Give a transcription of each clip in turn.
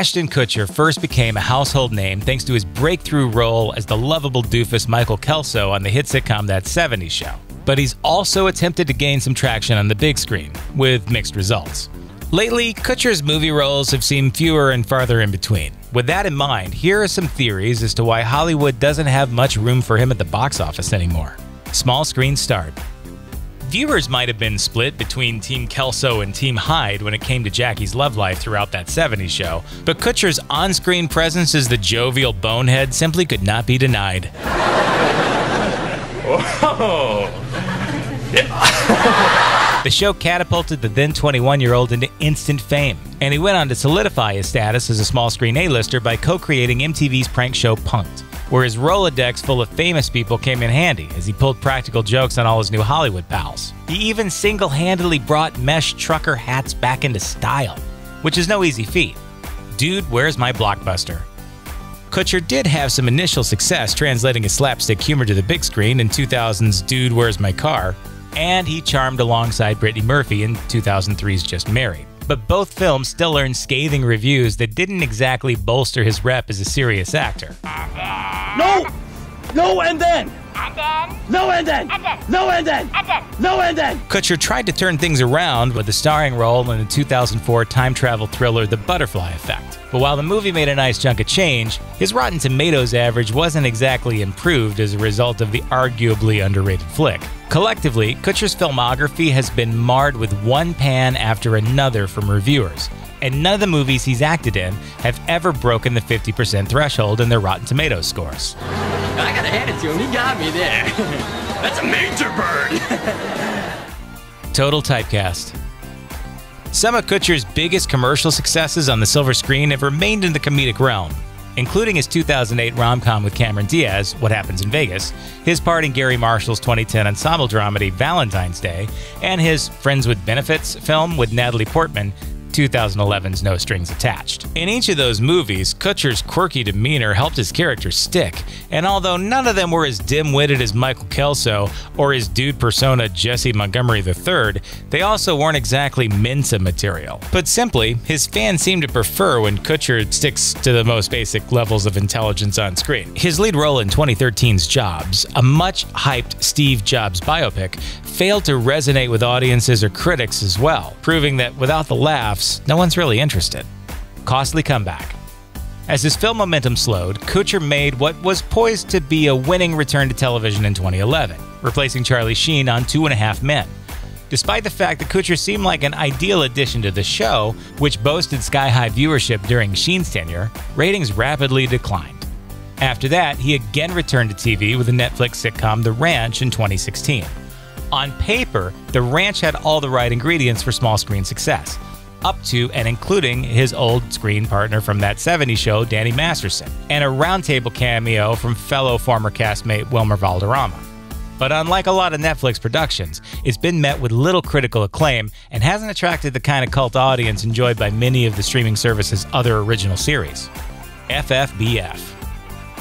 Ashton Kutcher first became a household name thanks to his breakthrough role as the lovable doofus Michael Kelso on the hit sitcom That 70s Show. But he's also attempted to gain some traction on the big screen, with mixed results. Lately, Kutcher's movie roles have seemed fewer and farther in between. With that in mind, here are some theories as to why Hollywood doesn't have much room for him at the box office anymore. Small screen start. Viewers might have been split between Team Kelso and Team Hyde when it came to Jackie's love life throughout that 70s show, but Kutcher's on screen presence as the jovial bonehead simply could not be denied. Whoa! The show catapulted the then 21 year old into instant fame, and he went on to solidify his status as a small screen A-lister by co creating MTV's prank show Punk'd, where his Rolodex full of famous people came in handy as he pulled practical jokes on all his new Hollywood pals. He even single handedly brought mesh trucker hats back into style, which is no easy feat. Dude, where's my blockbuster? Kutcher did have some initial success translating his slapstick humor to the big screen in 2000's Dude, Where's My Car, and he charmed alongside Brittany Murphy in 2003's Just Married. But both films still earned scathing reviews that didn't exactly bolster his rep as a serious actor. No! No, and then! And then, No, and then! and then, No, and then! and then. No, and then! Kutcher tried to turn things around with a starring role in the 2004 time travel thriller The Butterfly Effect. But while the movie made a nice chunk of change, his Rotten Tomatoes average wasn't exactly improved as a result of the arguably underrated flick. Collectively, Kutcher's filmography has been marred with one pan after another from reviewers, and none of the movies he's acted in have ever broken the 50% threshold in their Rotten Tomatoes scores. I gotta hand it to him. He got me there. That's a major burn. Total typecast. Some of Kutcher's biggest commercial successes on the silver screen have remained in the comedic realm, including his 2008 rom com with Cameron Diaz, What Happens in Vegas, his part in Garry Marshall's 2010 ensemble dramedy Valentine's Day, and his Friends with Benefits film with Natalie Portman, 2011's No Strings Attached. In each of those movies, Kutcher's quirky demeanor helped his character stick, and although none of them were as dim witted as Michael Kelso or his dude persona Jesse Montgomery III, they also weren't exactly Mensa material. Put simply, his fans seem to prefer when Kutcher sticks to the most basic levels of intelligence on screen. His lead role in 2013's Jobs, a much hyped Steve Jobs biopic, failed to resonate with audiences or critics as well, proving that without the laughs, no one's really interested. Costly comeback. As his film momentum slowed, Kutcher made what was poised to be a winning return to television in 2011, replacing Charlie Sheen on Two and a Half Men. Despite the fact that Kutcher seemed like an ideal addition to the show, which boasted sky high viewership during Sheen's tenure, ratings rapidly declined. After that, he again returned to TV with the Netflix sitcom The Ranch in 2016. On paper, The Ranch had all the right ingredients for small screen success, up to and including his old screen partner from that 70s show, Danny Masterson, and a roundtable cameo from fellow former castmate Wilmer Valderrama. But unlike a lot of Netflix productions, it's been met with little critical acclaim and hasn't attracted the kind of cult audience enjoyed by many of the streaming service's other original series. FFBF.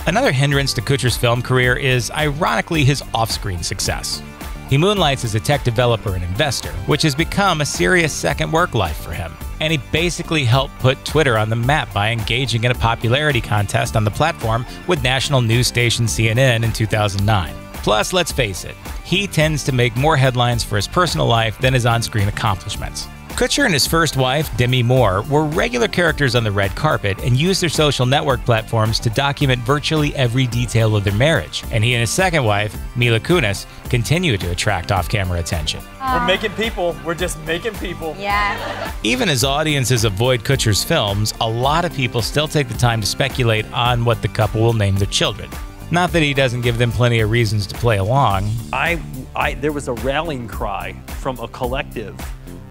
Another hindrance to Kutcher's film career is, ironically, his off screen success. He moonlights as a tech developer and investor, which has become a serious second work life for him. And he basically helped put Twitter on the map by engaging in a popularity contest on the platform with national news station CNN in 2009. Plus, let's face it, he tends to make more headlines for his personal life than his on screen accomplishments. Kutcher and his first wife, Demi Moore, were regular characters on the red carpet and used their social network platforms to document virtually every detail of their marriage. And he and his second wife, Mila Kunis, continue to attract off camera attention. We're making people. We're just making people. Yeah. Even as audiences avoid Kutcher's films, a lot of people still take the time to speculate on what the couple will name their children. Not that he doesn't give them plenty of reasons to play along. I, I, there was a rallying cry from a collective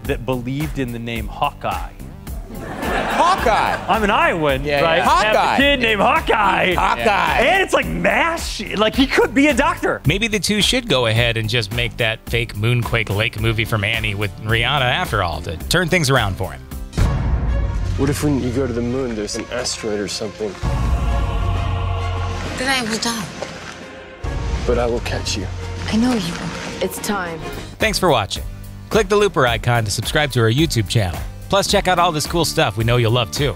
that believed in the name Hawkeye. Hawkeye. I'm an Iowan, Yeah, right? yeah. Have Hawkeye. a kid named Hawkeye. Hawkeye. And it's like MASH. Like he could be a doctor. Maybe the two should go ahead and just make that fake Moonquake Lake movie from Annie with Rihanna after all to turn things around for him. What if when you go to the moon, there's an asteroid or something? Then I will die. But I will catch you. I know you. It's time. Thanks for watching. Click the looper icon to subscribe to our YouTube channel. Plus, check out all this cool stuff we know you'll love too.